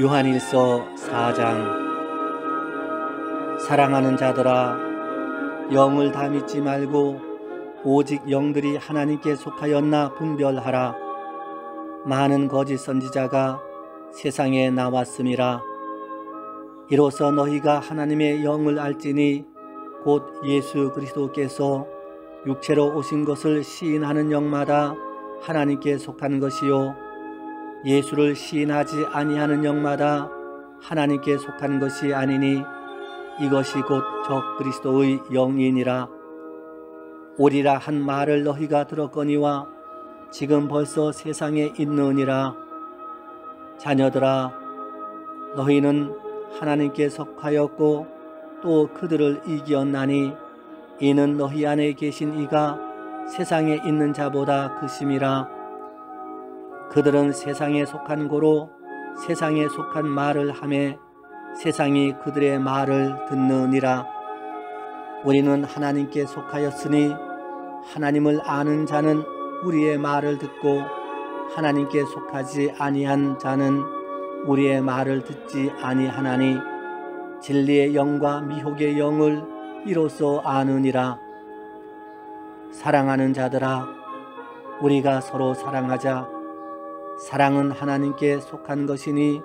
요한일서 4장. 사랑하는 자들아 영을 다 믿지 말고 오직 영들이 하나님께 속하였나 분별하라. 많은 거짓 선지자가 세상에 나왔음이라. 이로써 너희가 하나님의 영을 알지니 곧 예수 그리스도께서 육체로 오신 것을 시인하는 영마다 하나님께 속한 것이요 예수를 시인하지 아니하는 영마다 하나님께 속한 것이 아니니 이것이 곧 적 그리스도의 영이니라. 오리라 한 말을 너희가 들었거니와 지금 벌써 세상에 있느니라. 자녀들아 너희는 하나님께 속하였고 또 그들을 이기었나니 이는 너희 안에 계신 이가 세상에 있는 자보다 크심이라 그들은 세상에 속한 고로 세상에 속한 말을 하매 세상이 그들의 말을 듣느니라. 우리는 하나님께 속하였으니 하나님을 아는 자는 우리의 말을 듣고 하나님께 속하지 아니한 자는 우리의 말을 듣지 아니하나니 진리의 영과 미혹의 영을 이로써 아느니라. 사랑하는 자들아 우리가 서로 사랑하자 사랑은 하나님께 속한 것이니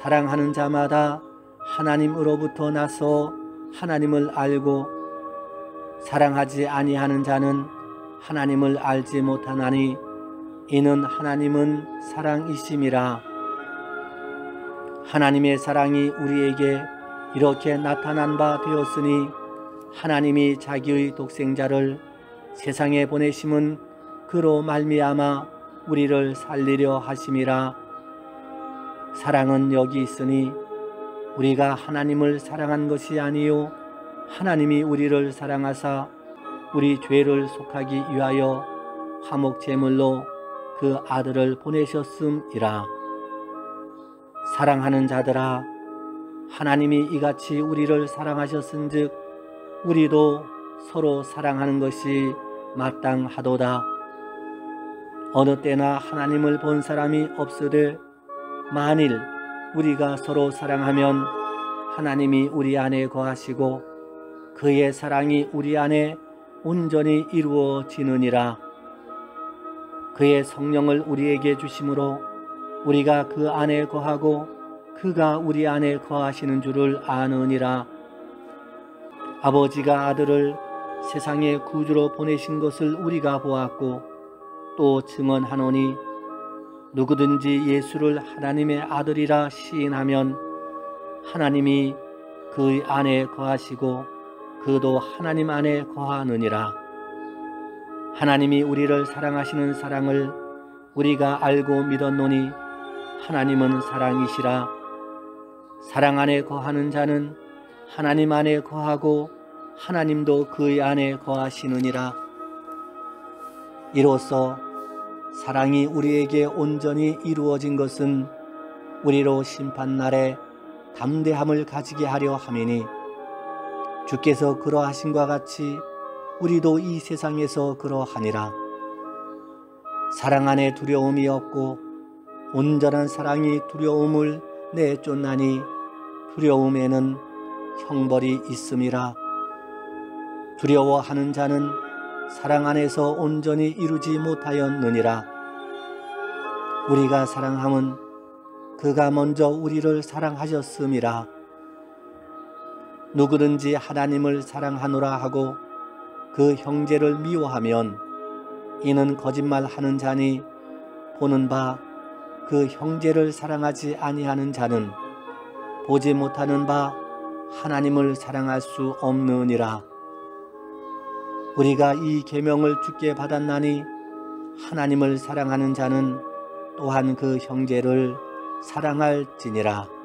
사랑하는 자마다 하나님으로부터 나서 하나님을 알고 사랑하지 아니하는 자는 하나님을 알지 못하나니 이는 하나님은 사랑이심이라. 하나님의 사랑이 우리에게 이렇게 나타난 바 되었으니 하나님이 자기의 독생자를 세상에 보내심은 그로 말미암아 우리를 살리려 하심이라 사랑은 여기 있으니 우리가 하나님을 사랑한 것이 아니요 하나님이 우리를 사랑하사 우리 죄를 속하기 위하여 화목 제물로 그 아들을 보내셨음이라 사랑하는 자들아 하나님이 이같이 우리를 사랑하셨은즉 우리도 서로 사랑하는 것이 마땅하도다. 어느 때나 하나님을 본 사람이 없으되 만일 우리가 서로 사랑하면 하나님이 우리 안에 거하시고 그의 사랑이 우리 안에 온전히 이루어지느니라. 그의 성령을 우리에게 주심으로 우리가 그 안에 거하고 그가 우리 안에 거하시는 줄을 아느니라. 아버지가 아들을 세상의 구주로 보내신 것을 우리가 보았고 또 증언하노니 누구든지 예수를 하나님의 아들이라 시인하면 하나님이 그 안에 거하시고 그도 하나님 안에 거하느니라. 하나님이 우리를 사랑하시는 사랑을 우리가 알고 믿었노니 하나님은 사랑이시라. 사랑 안에 거하는 자는 하나님 안에 거하고 하나님도 그의 안에 거하시느니라. 이로써 사랑이 우리에게 온전히 이루어진 것은 우리로 심판날에 담대함을 가지게 하려 함이니 주께서 그러하신과 같이 우리도 이 세상에서 그러하니라. 사랑 안에 두려움이 없고 온전한 사랑이 두려움을 내쫓나니 두려움에는 형벌이 있음이라. 두려워하는 자는 사랑 안에서 온전히 이루지 못하였느니라. 우리가 사랑함은 그가 먼저 우리를 사랑하셨음이라. 누구든지 하나님을 사랑하노라 하고 그 형제를 미워하면 이는 거짓말하는 자니 보는 바 그 형제를 사랑하지 아니하는 자는 보지 못하는 바 하나님을 사랑할 수 없느니라. 우리가 이 계명을 주께 받았나니 하나님을 사랑하는 자는 또한 그 형제를 사랑할지니라.